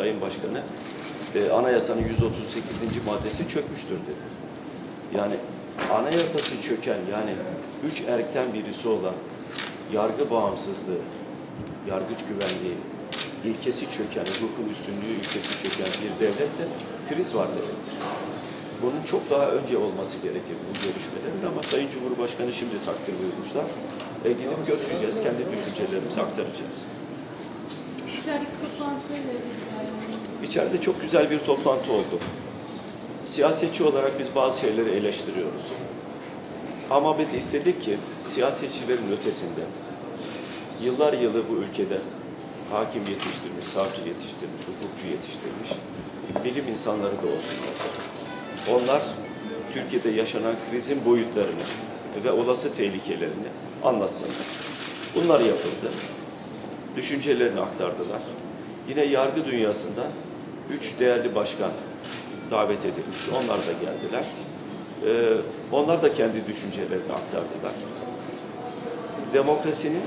Sayın Başkanı e, anayasanın 138. maddesi çökmüştür dedi. Yani anayasası çöken yani üç erkten birisi olan yargı bağımsızlığı, yargıç güvenliği, ilkesi çöken, hukukun üstünlüğü ilkesi çöken bir devlette kriz var demektir. Bunun çok daha önce olması gerekir bu görüşmelerin ama Sayın Cumhurbaşkanı şimdi takdir buyurmuşlar. E, gidip görüşeceğiz, kendi düşüncelerimizi aktaracağız. İçerideki yani. İçeride çok güzel bir toplantı oldu. Siyasetçi olarak biz bazı şeyleri eleştiriyoruz. Ama biz istedik ki siyasetçilerin ötesinde yıllar yılı bu ülkede hakim yetiştirmiş, savcı yetiştirmiş, hukukçu yetiştirmiş bilim insanları da olsunlar. Onlar Türkiye'de yaşanan krizin boyutlarını ve olası tehlikelerini anlatsınlar. Bunlar yapıldı. Düşüncelerini aktardılar. Yine yargı dünyasında üç değerli başkan davet edilmişti. Onlar da geldiler. Ee, onlar da kendi düşüncelerini aktardılar. Demokrasinin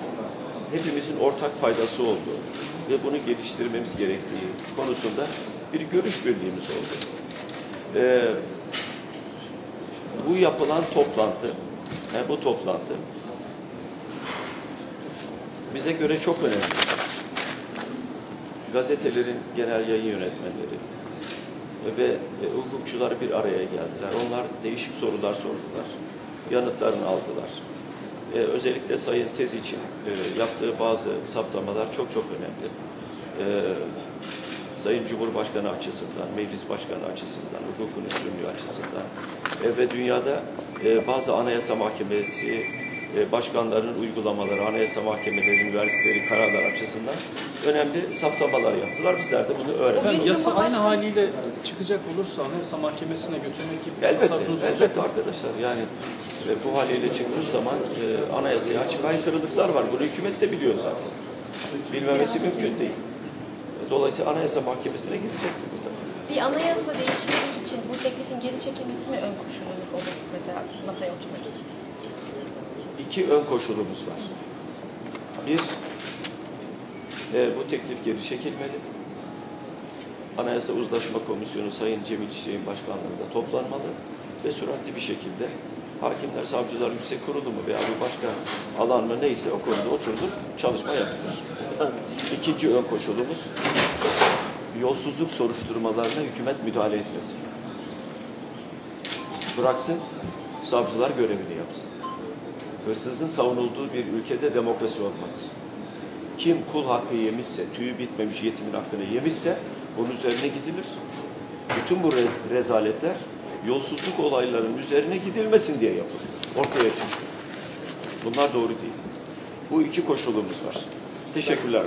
hepimizin ortak paydası olduğu ve bunu geliştirmemiz gerektiği konusunda bir görüş birliğimiz oldu. Ee, bu yapılan toplantı, bu toplantı bize göre çok önemli. Gazetelerin genel yayın yönetmenleri ve e, hukukçular bir araya geldiler. Onlar değişik sorular sordular. Yanıtlarını aldılar. E, özellikle Sayın Tez için e, yaptığı bazı saptamalar çok çok önemli. E, Sayın Cumhurbaşkanı açısından, Meclis Başkanı açısından, hukukun üstünlüğü açısından e, ve dünyada e, bazı anayasa mahkemesi e, başkanlarının uygulamaları, anayasa mahkemelerinin verdikleri kararlar açısından önemli saptamalar yaptılar. Bizler de bunu öğrendik. Efendim yasa aynı Cumhurbaşkanı- haliyle çıkacak olursa Anayasa Mahkemesi'ne götürmek gibi bir Elbette, elbette arkadaşlar. Yani e, bu haliyle çıktığı zaman e, anayasaya açık aykırılıklar var. Bunu hükümet de biliyor zaten. Bilmemesi mümkün değil. Dolayısıyla Anayasa Mahkemesi'ne gidecektir bu da. Bir anayasa değişikliği için bu teklifin geri çekilmesi mi ön koşulumuz olur mesela masaya oturmak için? İki ön koşulumuz var. Bir, e, bu teklif geri çekilmeli. Anayasa Uzlaşma Komisyonu Sayın Cemil Çiçek'in başkanlığında toplanmalı ve süratli bir şekilde Hakimler, Savcılar Yüksek Kurulu mu veya bir başka alan mı neyse o konuda oturulur, çalışma yapılır. İkinci ön koşulumuz yolsuzluk soruşturmalarına hükümet müdahale etmesi. Bıraksın, savcılar görevini yapsın. Hırsızın savunulduğu bir ülkede demokrasi olmaz. Kim kul hakkı yemişse, tüyü bitmemiş yetimin hakkını yemişse bunun üzerine gidilir. Bütün bu rez- rezaletler yolsuzluk olaylarının üzerine gidilmesin diye yapılıyor. Ortaya çıktı. Bunlar doğru değil. Bu iki koşulumuz var. Teşekkürler.